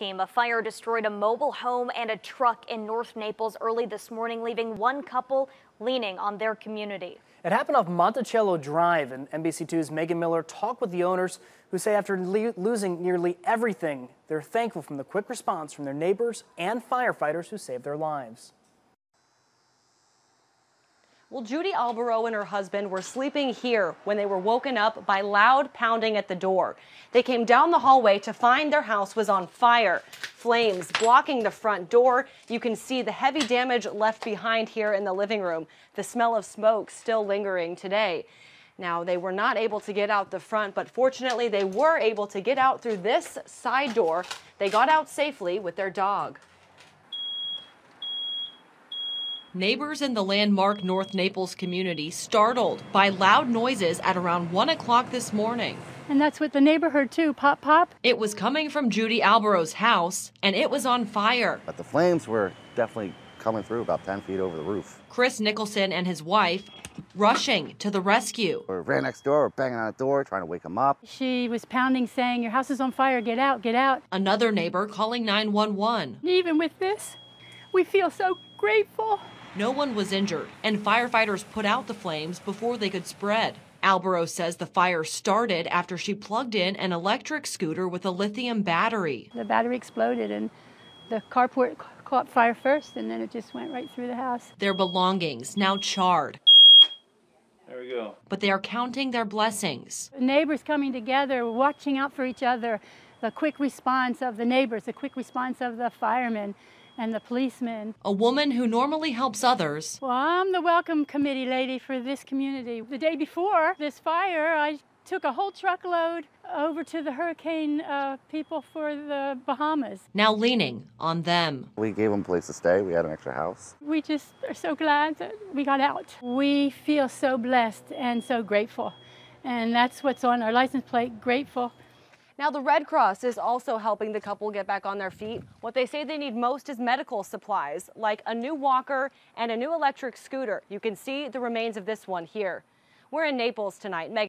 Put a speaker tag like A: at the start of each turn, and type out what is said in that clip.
A: team. A fire destroyed a mobile home and a truck in North Naples early this morning, leaving one couple leaning on their community.
B: It happened off Monticello Drive, and NBC2's Megan Miller talked with the owners who say after losing nearly everything, they're thankful from the quick response from their neighbors and firefighters who saved their lives.
C: Well, Judy Alborough and her husband were sleeping here when they were woken up by loud pounding at the door. They came down the hallway to find their house was on fire. Flames blocking the front door. You can see the heavy damage left behind here in the living room. The smell of smoke still lingering today. Now, they were not able to get out the front, but fortunately, they were able to get out through this side door. They got out safely with their dog. Neighbors in the landmark North Naples community startled by loud noises at around 1 o'clock this morning.
D: And that's what the neighbor heard too, pop, pop.
C: It was coming from Judy Alborough's house, and it was on fire.
E: But the flames were definitely coming through about 10 feet over the roof.
C: Chris Nicholson and his wife rushing to the rescue.
E: We ran next door, we're banging on the door, trying to wake him up.
D: She was pounding, saying, Your house is on fire, get out, get out.
C: Another neighbor calling 911.
D: Even with this, we feel so grateful.
C: No one was injured, and firefighters put out the flames before they could spread. Alborough says the fire started after she plugged in an electric scooter with a lithium battery.
D: The battery exploded and the carport caught fire first and then it just went right through the house.
C: Their belongings now charred.
F: There we go.
C: But they are counting their blessings.
D: Neighbors coming together, watching out for each other, the quick response of the neighbors, the quick response of the firemen and the policemen.
C: A woman who normally helps others.
D: Well, I'm the welcome committee lady for this community. The day before this fire, I took a whole truckload over to the hurricane uh, people for the Bahamas.
C: Now leaning on them.
E: We gave them a place to stay. We had an extra house.
D: We just are so glad that we got out. We feel so blessed and so grateful. And that's what's on our license plate, grateful.
C: Now, the Red Cross is also helping the couple get back on their feet. What they say they need most is medical supplies, like a new walker and a new electric scooter. You can see the remains of this one here. We're in Naples tonight. Meg